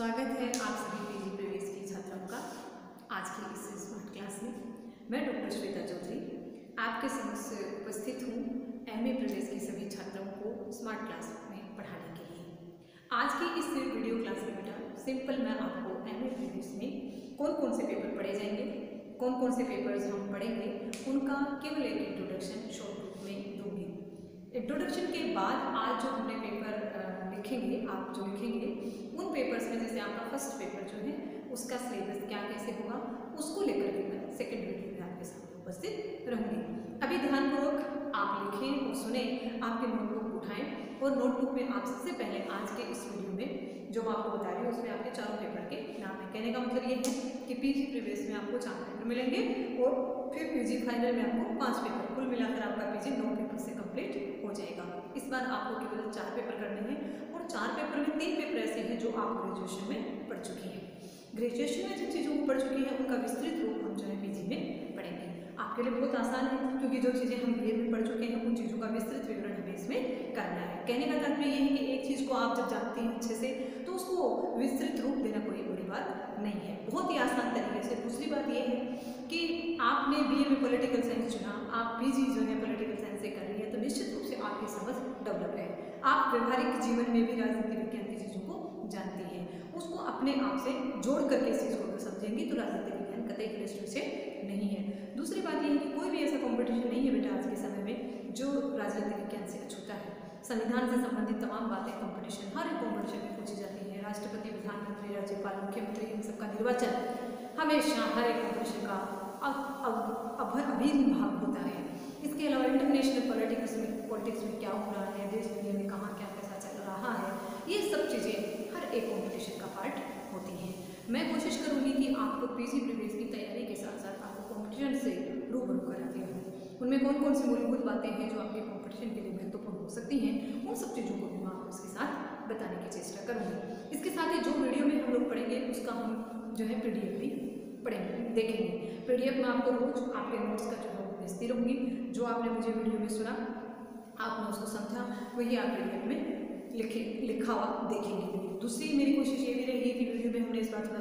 स्वागत है आप सभी पीजी प्रवेश की छात्राओं का। आज की इस स्मार्ट क्लास में मैं डॉक्टर श्वेता चौधरी, आपके समक्ष उपस्थित हूँ एमए प्रवेश की सभी छात्राओं को स्मार्ट क्लास में पढ़ाने के लिए। आज की इस वीडियो क्लास में बेटा सिंपल मैं आपको एमए प्रवेश में कौन कौन से पेपर पढ़े जाएँगे कौन कौन से पेपर्स हम पढ़ेंगे, उनका केवल एक इंट्रोडक्शन शॉर्ट रूप में दूँगी। इंट्रोडक्शन के बाद आज जो हमने पेपर लिखेंगे, आप जो लिखेंगे, उन पेपर्स में जैसे आपका फ़र्स्ट पेपर जो है, उसका सिलेबस क्या कैसे होगा, उसको लेकर के मैं सेकेंड वीडियो में आपके सामने उपस्थित रहूँगी। अभी ध्यानपूर्वक आप लिखें और सुने, आपके नोटबुक उठाएँ और नोटबुक में आप सबसे पहले आज के इस वीडियो में जो मैं आपको बता रही हूँ, उसमें आपके चारों पेपर के नाम है। कहने का मतलब ये है कि पीजी प्रीवियस में आपको चार पेपर मिलेंगे और फिर पीजी फाइनल में आपको पाँच पेपर कुल मिलाकर आपका पीजी नौ पेपर से कंप्लीट हो जाएगा। इस बार आपको केवल चार पेपर करने हैं चार पेपर में तीन पेपर ऐसे हैं जो आप ग्रेजुएशन में पढ़ चुकी हैं। ग्रेजुएशन में जिन चीज़ों को पढ़ चुकी हैं, उनका विस्तृत रूप हम जो है पीजी में पढ़ेंगे। आपके लिए बहुत आसान है, क्योंकि जो चीज़ें हम बीए में पढ़ चुके हैं, उन चीज़ों का विस्तृत विवरण हमें इसमें करना है। कहने का तात्पर्य ये है कि एक चीज़ को आप जब जानते हैं अच्छे से तो उसको विस्तृत रूप देना कोई बड़ी बात नहीं है। बहुत ही आसान तरीके से। दूसरी बात यह है कि आपने बी में पॉलिटिकल साइंस चुना, आप पी जो है पॉलिटिकल साइंस से कर रही है तो निश्चित रूप से आपकी समझ डेवलप है। आप व्यवहारिक जीवन में भी राजनीति विज्ञान की चीज़ों को जानती हैं। उसको अपने आप से जोड़ करके इस चीज़ को समझेंगी तो राजनीति विज्ञान कतई क्लिष्ट से नहीं है। दूसरी बात यह है कि कोई भी ऐसा कॉम्पिटिशन नहीं है बेटा आज के समय में जो राजनीति विज्ञान से अछूता है। संविधान से संबंधित तमाम बातें कॉम्पिटिशन हर एक कॉम्पिटिशन में पूछी जाती है। राष्ट्रपति, प्रधानमंत्री, राज्यपाल, मुख्यमंत्री, इन सबका निर्वाचन हमेशा हर एक कॉम्पिटिशन का अभिन्न भाग होता है। इसके अलावा इंटरनेशनल पॉलिटिक्स में पॉलिटिक्स में क्या हो रहा है देश दुनिया में कहाँ क्या कैसा चल रहा है ये सब चीज़ें हर एक कॉम्पिटिशन का पार्ट होती हैं मैं कोशिश करूँगी कि आपको पीजी प्रीवियस की तैयारी के साथ साथ आपको कॉम्पिटिशन से रूबरू कराती हूँ। उनमें कौन कौन सी मूलभूत बातें हैं जो आपके कॉम्पिटिशन के लिए महत्वपूर्ण हो सकती हैं? उन सब चीज़ों को भी मैं आपको इसके साथ बताने की चेष्टा करूँगी। इसके साथ ही जो वीडियो में हम लोग पढ़ेंगे, उसका हम जो है पी भी पढ़ेंगे, देखेंगे। पीडीएफ में आपको रोज आपके नोट्स का जो है वो भेजती रहूँगी। जो आपने मुझे वीडियो में सुना, आपने उसको समझा, वही आप पीडीएफ में लिखे, लिखा हुआ देखेंगे। दूसरी मेरी कोशिश ये भी रहेगी कि वीडियो में हमने इस बार थोड़ा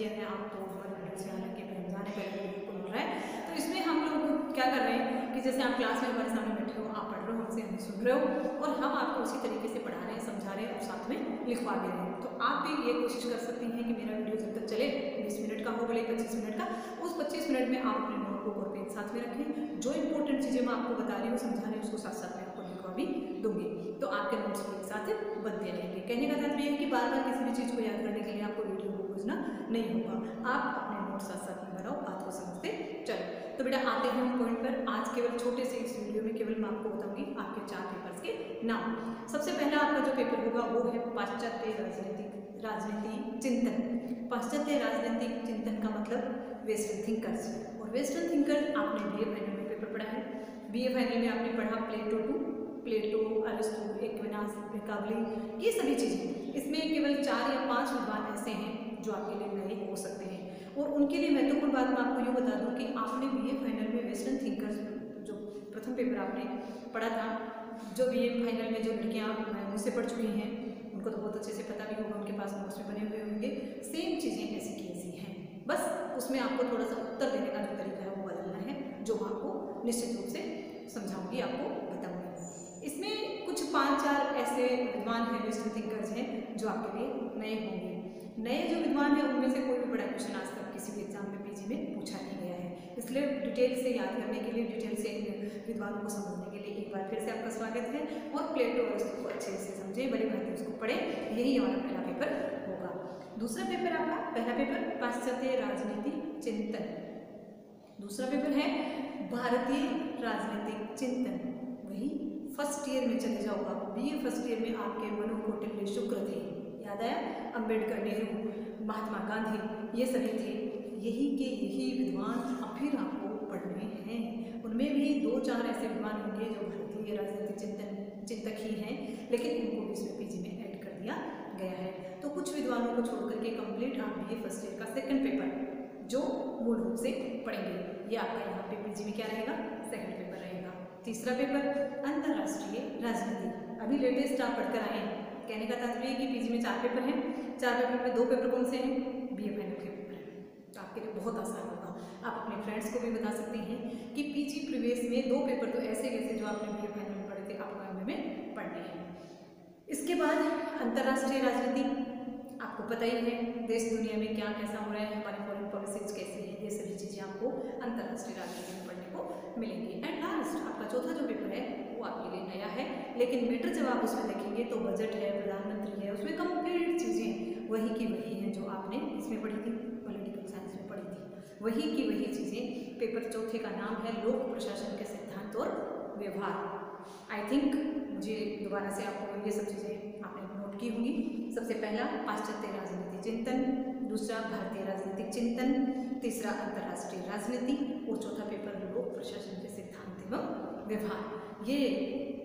किया है आप तो हमारे से हालाँकि जाने पहले वीडियो को रहा है। तो इसमें हम लोग क्या कर रहे हैं कि जैसे आप क्लास में हमारे सामने बैठे हो, आप पढ़ रहे हो, हमसे हमें सुन रहे हो और हम आपको उसी तरीके से पढ़ा रहे हैं, समझा रहे हैं और साथ में लिखवा दे रहे हैं। तो आप भी ये कोशिश कर सकती हैं कि मेरा वीडियो जब तक चले, बीस मिनट का हो बोले पच्चीस मिनट का, उस पच्चीस मिनट में आप अपने नोटबुक और पेन साथ में रखें। जो इंपॉर्टेंट चीज़ें मैं आपको बता रही हूँ, समझा रही हूँ, उसको साथ साथ में आपको लिखवा भी दूँगी। तो आपके नोट्स भी एक साथ बनते रहेंगे। कहने का तात्पर्य है कि बार बार किसी भी चीज़ को याद करने के लिए आपको वीडियो खोजना नहीं होगा। आप अपने नोट्स साथ साथ में बनाओ, बात को समझते चलो। तो बेटा आते हैं हम पॉइंट पर। आज केवल छोटे से इस वीडियो में केवल मैं आपको बताऊँगी आपके चार पेपर्स के नाम। सबसे पहला आपका जो पेपर होगा वो है पाश्चात्य राजनीतिक, राजनीति चिंतन। पाश्चात्य राजनीतिक चिंतन का मतलब वेस्टर्न थिंकर्स और वेस्टर्न थिंकर आपने बी ए फाइनल में पेपर पढ़ा है। बी ए फाइनल में आपने पढ़ा Plato to Plato Aristotle Aquinas रिकावली ये सभी चीज़ें। इसमें केवल चार या पाँच विद्वान ऐसे हैं जो आपके लिए नए हो सकते हैं। और उनके लिए महत्वपूर्ण बात मैं आपको ये बता दूँ कि आपने बी ए फाइनल में वेस्टर्न थिंकर्स जो प्रथम पेपर आपने पढ़ा था, जो बी ए फाइनल में जो लड़कियाँ मुझसे पढ़ चुकी हैं, उनको तो बहुत अच्छे से पता भी होगा, उनके पास नोट्स में बने हुए होंगे। सेम चीज़ें ऐसी की ऐसी हैं। बस उसमें आपको थोड़ा सा उत्तर देने का जो तरीका है वो बदलना है, जो आपको निश्चित रूप से समझाऊँगी, आपको बताऊँगी। इसमें कुछ पाँच चार ऐसे विद्वान हैं वेस्टर्न थिंकर्स हैं, जो आपके लिए नए होंगे। नए जो विद्वान हैं, उनमें से कोई भी बड़ा क्वेश्चन आज तक किसी भी एग्ज़ाम में पीजी में पूछा नहीं गया है। इसलिए डिटेल से याद करने के लिए डिटेल से विद्वानों को समझने के लिए एक बार फिर से आपका स्वागत है और प्लेटो और उसको अच्छे से समझे, बड़े भाई उसको पढ़े, यही हमारा पहला पेपर होगा। दूसरा पेपर आपका, पहला पेपर पाश्चात्य राजनीति चिंतन। दूसरा पेपर है भारतीय राजनीतिक चिंतन। वही फ़र्स्ट ईयर में चले जाओ आप बी फ़र्स्ट ईयर में आपके मनोकोटिल्य शुक्र थे। याद आया? अंबेडकर नेहरू, महात्मा गांधी, ये सभी थे। यही के यही विद्वान फिर आपको पढ़ने हैं। उनमें भी दो चार ऐसे विद्वान होंगे जो भारतीय राजनीतिक चिंतन, चिंतक ही हैं, लेकिन उनको भी इसमें पीजी में ऐड कर दिया गया है। तो कुछ विद्वानों को छोड़ करके कंप्लीट आप बी फ़र्स्ट ईयर का सेकंड पेपर जो मूल रूप से पढ़ेंगे। ये आपका यहाँ पे पीजी में क्या रहेगा? सेकंड पेपर रहेगा। तीसरा पेपर अंतर्राष्ट्रीय राजनीति। अभी लेटेस्ट आप पढ़कर आए कहने का तात्पर्य कि पीजी में चार पेपर हैं। चार पेपर में दो पेपर कौन से हैं? बी ए फाइनल के पेपर हैं। तो आपके लिए बहुत आसान होगा। आप अपने फ्रेंड्स को भी बता सकते हैं कि पीजी प्रीवियस में दो पेपर तो ऐसे कैसे जो आपने बी ए फाइनल में पढ़े थे, आपको एम में पढ़ने हैं। इसके बाद अंतर्राष्ट्रीय राजनीति। आपको पता ही है देश दुनिया में क्या कैसा हो रहा है, हमारी फॉरेन पॉलिसीज़ कैसी है, ये सभी चीज़ें आपको अंतर्राष्ट्रीय राजनीति में पढ़ने को मिलेंगी। एंड लास्ट आपका चौथा जो पेपर है, वो आपके लिए नया है। लेकिन मैटर जब आप उसमें देखेंगे तो बजट है, प्रधानमंत्री है, उसमें कंप्लीट चीज़ें, वही की वही हैं जो आपने इसमें पढ़ी थी पॉलिटिकल साइंस में पढ़ी थी। वही की वही चीज़ें पेपर चौथे का नाम है लोक प्रशासन के सिद्धांत और व्यवहार। आई थिंक मुझे दोबारा से आपको ये सब चीज़ें आपने नोट की होंगी। सबसे पहला, पाश्चात्य राजनीति चिंतन, दूसरा, भारतीय राजनीतिक चिंतन, तीसरा, अंतर्राष्ट्रीय राजनीति, और चौथा पेपर लोक प्रशासन के सिद्धांत एवं व्यवहार। ये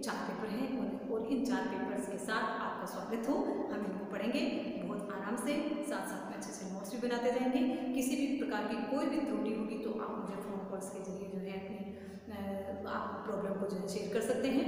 चार पेपर हैं और, इन चार पेपर्स के साथ आपका स्वागत हो। हम इनको पढ़ेंगे। बहुत आराम से साथ साथ में अच्छे से नोट्स भी बनाते रहेंगे किसी भी प्रकार की कोई भी त्रुटि होगी तो आप मुझे फ़ोन कॉल्स के ज़रिए जो है अपने आप प्रॉब्लम को जो है शेयर कर सकते हैं।